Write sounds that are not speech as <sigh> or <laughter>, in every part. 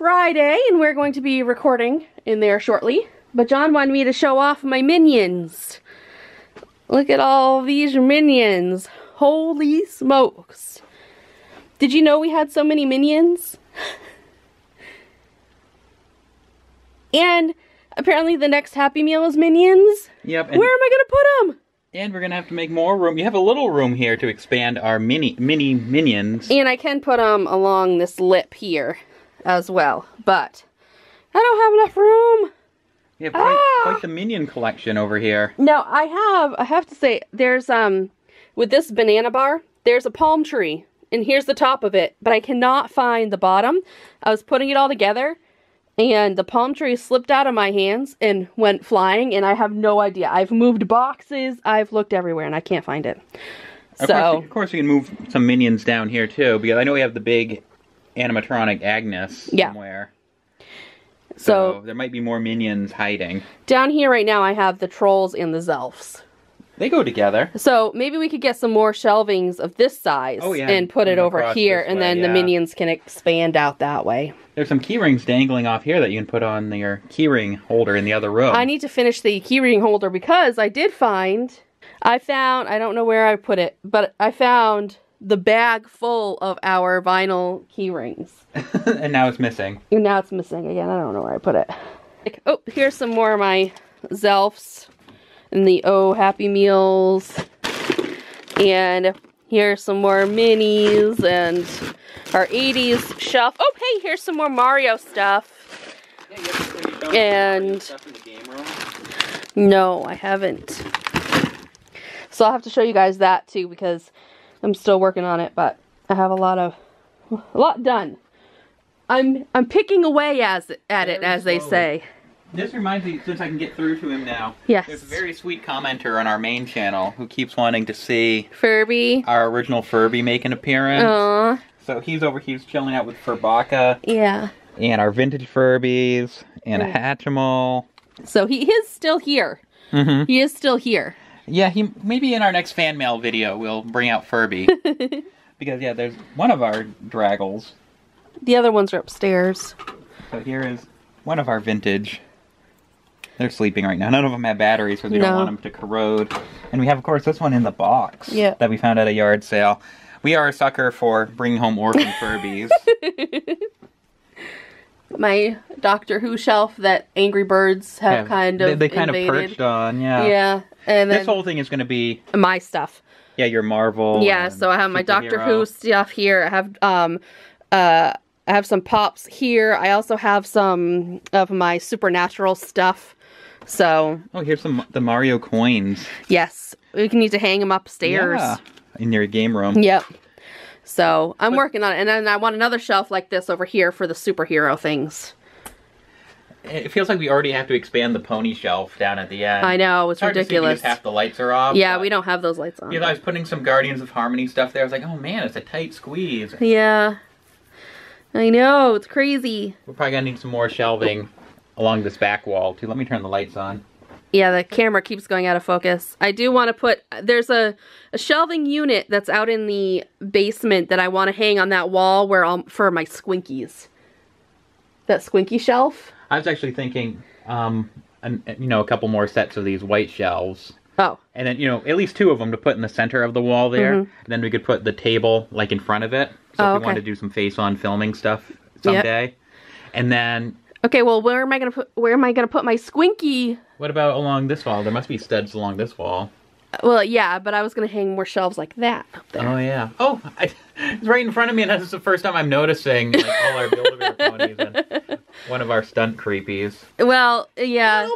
Friday, and we're going to be recording in there shortly. But Jon wanted me to show off my minions. Look at all these minions. Holy smokes. Did you know we had so many minions? <laughs> and apparently the next Happy Meal is minions. Yep. Where am I going to put them? And we're gonna have to make more room. You have a little room here to expand our mini mini minions. And I can put them along this lip here as well. But I don't have enough room. You have quite, Ah! quite the minion collection over here. Now I have, I have to say, there's, um, with this banana bar, there's a palm tree. And here's the top of it. But I cannot find the bottom. I was putting it all together. And the palm tree slipped out of my hands and went flying. And I have no idea. I've moved boxes. I've looked everywhere and I can't find it. Of So, course, of course, we can move some minions down here too, because I know we have the big animatronic Agnes Yeah. somewhere. so there might be more minions hiding. down here right now I have the trolls and the zelfs. They go together. So maybe we could get some more shelvings of this size Oh, yeah, and put it over here, and way, then the minions can expand out that way. There's some key rings dangling off here that you can put on your keyring holder in the other room. I need to finish the keyring holder because I did find, I found, I don't know where I put it, but I found the bag full of our vinyl key rings. <laughs> and now it's missing. And now it's missing again. I don't know where I put it. Like, oh, here's some more of my Zelfs and the Oh Happy Meals. And here's some more minis and our 80s shelf. Oh, hey, here's some more Mario stuff. And- No, I haven't. So I'll have to show you guys that too because I'm still working on it, but I have a lot of a lot done. I'm I'm picking away as at it as they say. This reminds me, since I can get through to him now. Yes. There's a very sweet commenter on our main channel who keeps wanting to see Furby. our original Furby make an appearance. Aw, So he's over, he's chilling out with Furbacca yeah. and our vintage Furbies and a Mm. Hatchimal. So he is still here. Mm-hmm. He is still here. Yeah, he maybe in our next fan mail video we'll bring out Furby. <laughs> because yeah, there's one of our Draggles. The other ones are upstairs. So here is one of our vintage. They're sleeping right now. None of them have batteries because we No. don't want them to corrode. And we have, of course, this one in the box Yeah. that we found at a yard sale. We are a sucker for bringing home orphan <laughs> Furbies. <laughs> My Doctor Who shelf that Angry Birds have kind of they, they kind invaded. of perched on. Yeah. Yeah, and then This whole thing is going to be my stuff. yeah your Marvel. Yeah, so I have my Doctor. Who stuff here. I have um uh I have some pops here. I also have some of my supernatural stuff. So, Oh, here's some the Mario coins. yes, we can need to hang them upstairs. Yeah, in your game room. Yep. So, I'm But- working on it. And then I want another shelf like this over here for the superhero things. It feels like we already have to expand the pony shelf down at the end. I know, it's see ridiculous. half the lights are off. Yeah, we don't have those lights on. Yeah, I was putting some Guardians of Harmony stuff there. I was like, oh man, it's a tight squeeze. Yeah. I know, it's crazy. We're probably gonna need some more shelving along this back wall too. Let me turn the lights on. Yeah, the camera keeps going out of focus. I do want to put, there's a, a shelving unit that's out in the basement that I want to hang on that wall where I'll, for my squinkies. That squinky shelf? I was actually thinking, um, an, you know, a couple more sets of these white shelves. Oh, And then, you know, at least two of them to put in the center of the wall there. Mhm. And then we could put the table, like, in front of it. So Oh, if we okay. wanted to do some face-on filming stuff someday. And then, okay. Well, where am I gonna put? Where am I gonna put my squinky? What about along this wall? There must be studs along this wall. Well, yeah, but I was gonna hang more shelves like that. Oh, yeah. Oh, I, it's right in front of me, and this is the first time I'm noticing, like, all our Build-A-Bear ponies and one of our stunt creepies. Well, yeah.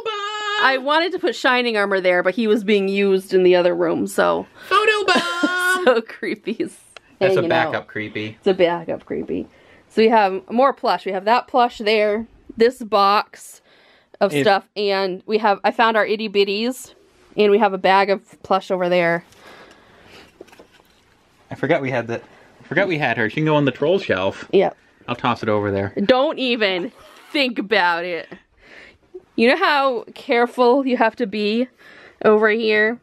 I wanted to put shining armor there, but he was being used in the other room, so Photobomb! <laughs> so creepy. That's a hanging out. backup creepy. It's a backup creepy. So we have more plush. We have that plush there, this box of If- stuff, and we have I found our itty bitties, and we have a bag of plush over there. I forgot we had that. I forgot we had her. She can go on the troll shelf. Yep. I'll toss it over there. Don't even think about it. You know how careful you have to be over here?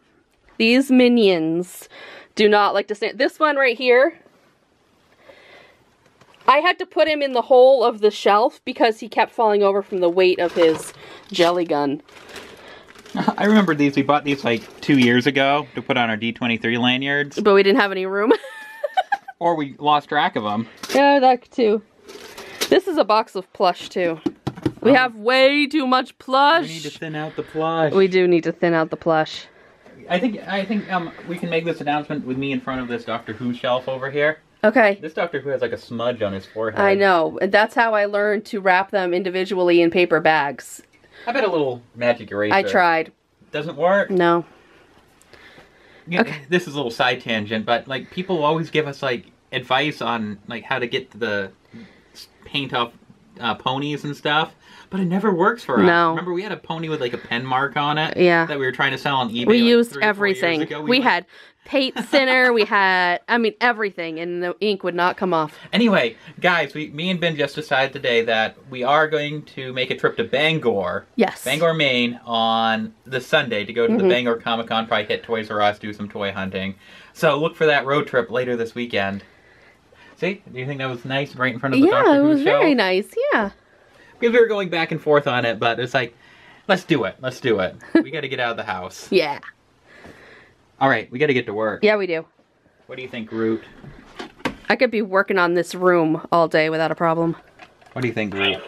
These minions do not like to stand. This one right here I had to put him in the hole of the shelf because he kept falling over from the weight of his jelly gun. <laughs> I remember these. We bought these like two years ago to put on our D23 lanyards. But we didn't have any room. <laughs> Or we lost track of them. yeah, that too. This is a box of plush too. We have way too much plush. We need to thin out the plush. We do need to thin out the plush. I think I think um we can make this announcement with me in front of this Doctor Who shelf over here. Okay. This Doctor Who has like a smudge on his forehead. I know. And that's how I learned to wrap them individually in paper bags. I bet a little magic eraser. I tried. Doesn't work. No. Yeah, Okay. This is a little side tangent, but like people always give us like advice on like how to get the paint off uh, ponies and stuff, but it never works for us. No. Remember we had a pony with like a pen mark on it. Yeah. That we were trying to sell on eBay. We like, used three or four years everything. We, went- had paint thinner, we had, I mean, everything, and the ink would not come off. Anyway, guys, we me and Bin just decided today that we are going to make a trip to Bangor, Yes. Bangor, Maine, on the Sunday to go to the Mhm. Bangor Comic Con, probably hit Toys R Us, do some toy hunting. So look for that road trip later this weekend. See, do you think that was nice, right in front of the Yeah, Doctor it was show? very nice. Yeah. Because we were going back and forth on it, but it's like, let's do it, let's do it. we got to get out of the house. <laughs> Yeah. All right, we got to get to work. Yeah, we do. What do you think, Root? I could be working on this room all day without a problem. What do you think, Root?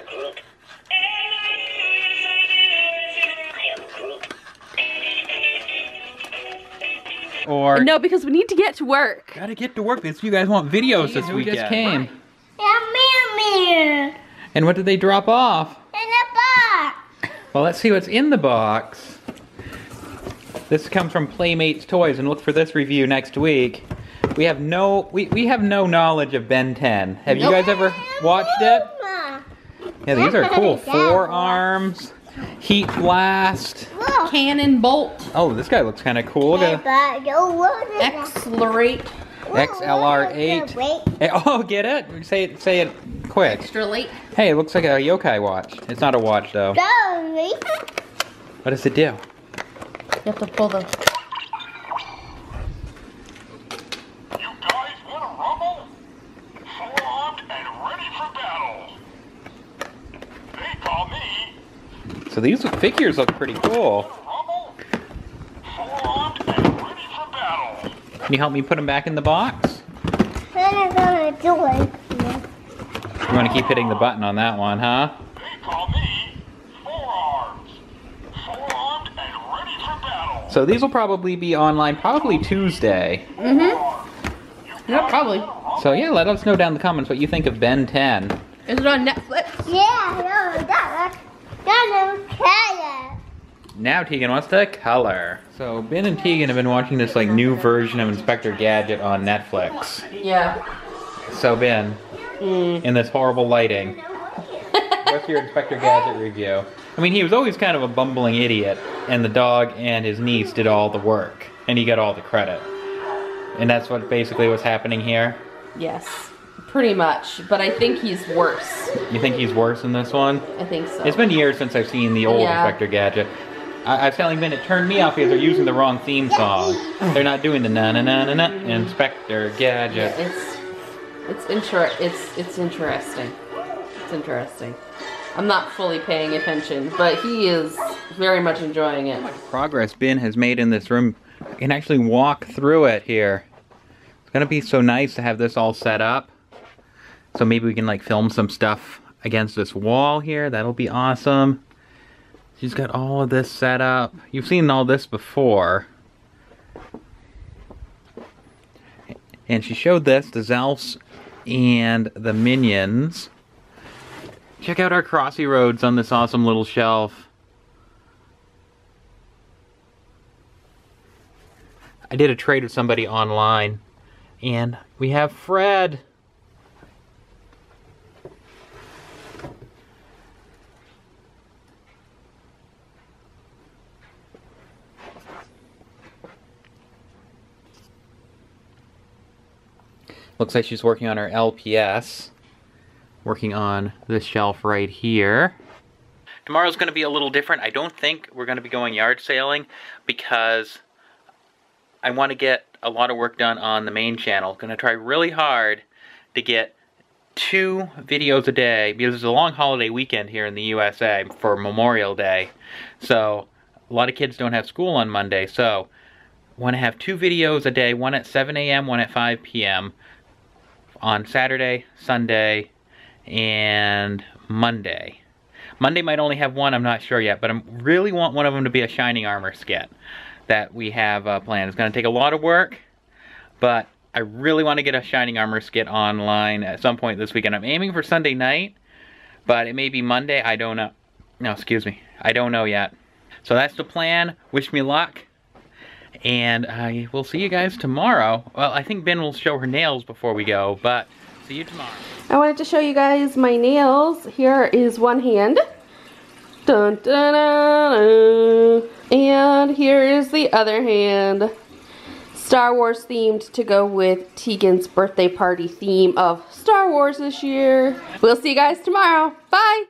Or No, because we need to get to work. Gotta get to work. This you guys want videos this who weekend. just came? Meow And what did they drop off? In a box. Well, let's see what's in the box. This comes from Playmates Toys, and look for this review next week. We have no we, we have no knowledge of Ben 10. Have you guys ever watched it? Yeah, these are cool. Four Arms, heat blast. Cannonbolt, Oh, this guy looks kind of cool. Look at But you accelerate, XLR8. <laughs> Oh, get it? Say it. Say it quick. extra late. Hey, it looks like a Yo-kai Watch. It's not a watch though. Sorry. What does it do? You have to pull the. You guys want to rumble? Forearmed and ready for battle. They call me So these figures look pretty cool. Can you help me put them back in the box? What am I gonna do it? You want to keep hitting the button on that one, huh? They call me Four Arms. Forearmed and ready for battle. So these will probably be online probably Tuesday. Mm-hmm. Yeah, probably. So yeah, let us know down in the comments what you think of Ben 10. Is it on Netflix? Yeah, no, that. That no color. Now Teagan wants to color. So Bin and Teagan have been watching this like new version of Inspector Gadget on Netflix. Yeah. So Bin, hmm. in this horrible lighting, what's your Inspector Gadget review? I mean, he was always kind of a bumbling idiot, and the dog and his niece did all the work, and he got all the credit. And that's what basically was happening here. Yes. Pretty much. But I think he's worse. You think he's worse in this one? I think so. It's been years since I've seen the old Yeah. Inspector Gadget. I, I was telling Bin it turned me off because they're using the wrong theme song. They're not doing the na na na na na Inspector Yeah, Gadget. it's it's inter it's it's interesting. It's interesting. I'm not fully paying attention, but he is very much enjoying it. Progress Bin has made in this room. I can actually walk through it here. It's gonna be so nice to have this all set up. So maybe we can like film some stuff against this wall here. That'll be awesome. She's got all of this set up. You've seen all this before. And she showed this, the Zelfs and the Minions. Check out our Crossy Roads on this awesome little shelf. I did a trade with somebody online, and we have Fred. Looks like she's working on her LPS. Working on this shelf right here. Tomorrow's going to be a little different. I don't think we're going to be going yard sailing because I want to get a lot of work done on the main channel. Going to try really hard to get two videos a day because it's a long holiday weekend here in the USA for Memorial Day. So a lot of kids don't have school on Monday. So want to have two videos a day, one at 7 a.m., one at 5 p.m. on Saturday, Sunday, and Monday. Monday might only have one, I'm not sure yet, but I really want one of them to be a Shining Armor skit that we have uh, planned. It's going to take a lot of work, but I really want to get a Shining Armor skit online at some point this weekend. I'm aiming for Sunday night, but it may be Monday. I don't know. No, excuse me. I don't know yet. So that's the plan. Wish me luck. And I will see you guys tomorrow. Well, I think Bin will show her nails before we go, but see you tomorrow. I wanted to show you guys my nails. Here is one hand. Dun, dun, dun. And here is the other hand. Star Wars themed to go with Teagan's birthday party theme of Star Wars this year. We'll see you guys tomorrow. Bye!